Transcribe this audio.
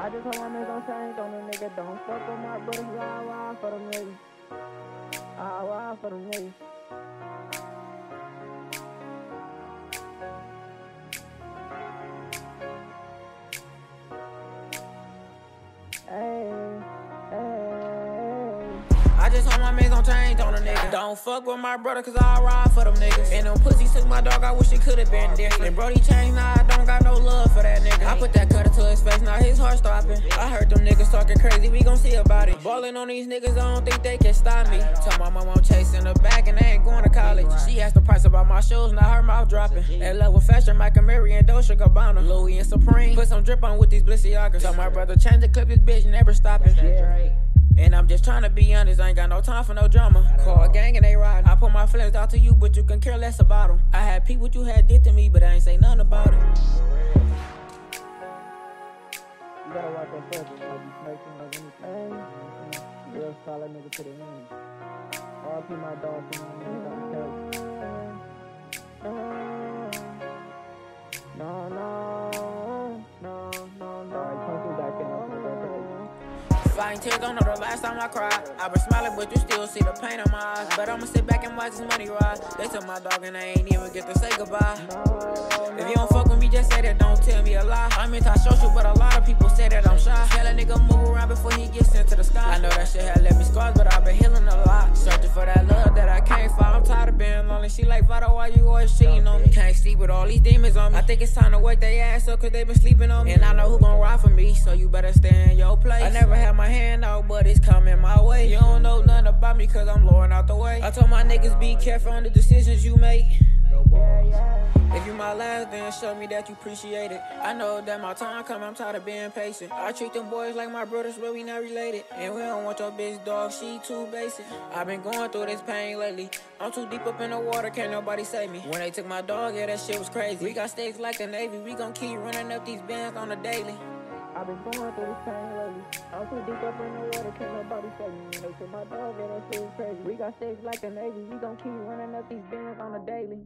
I just hope my niggas don't change on the nigga. Don't fuck with my brothers, ride wild for them niggas. I ride for them niggas. I just hope my man gon' change on a nigga. Don't fuck with my brother, cause I ride for them niggas. And them pussies took my dog, I wish it could've been different. And Brody changed, now I got no love for that nigga. I put that cutter to his face, now his heart stopping. I heard them niggas talking crazy, we gon' see about it. Ballin' on these niggas, I don't think they can stop me. Tell my mom I'm chasing her back and they ain't going to college. She asked the price about my shoes, now her mouth dropping. That level fashion, Mike Amiri and Dolce Gabbana. Louis and Supreme. Put some drip on with these Balenciagas. Tell my brother, change the clip, this bitch never stopping. And I'm just trying to be honest, I ain't got no time for no drama. Call a gang and they ride. I put my feelings out to you, but you can care less about them. I had peep what you had did to me, but I ain't say nothing about it. You gotta watch that focus, like you snaking like anything. Real solid nigga to the end. RP my dog, to my nigga Fighting tears, don't know the last time I cried. I been smiling, but you still see the pain in my eyes. But I'ma sit back and watch this money rise. They took my dog and I ain't even get to say goodbye. If you don't fuck with me, just say that, don't tell me a lie. I'm anti-social, but a lot of people say that I'm shy. Tell a nigga move around before he gets sent to the sky. I know that shit had left me scars, but I've been healing a lot. She like, Vado, why you always cheating on me? Can't sleep with all these demons on me. I think it's time to wake their ass up, cause they been sleeping on me. And I know who gon' ride for me, so you better stay in your place. I never had my hand out, but it's coming my way. You don't know nothing about me, cause I'm blowing out the way. I told my niggas, be careful on the decisions you make. If you my last, then show me that you appreciate it. I know that my time come, I'm tired of being patient. I treat them boys like my brothers, but we not related. And we don't want your bitch dog, she too basic. I've been going through this pain lately. I'm too deep up in the water, can't nobody save me. When they took my dog, yeah, that shit was crazy. We got stakes like the Navy, we gon' keep running up these bands on the daily. I've been going through this pain lately. I'm too deep up in the water, can't nobody save me. When they took my dog, yeah, that shit was crazy. We got stakes like the Navy, we gon' keep running up these bands on the daily.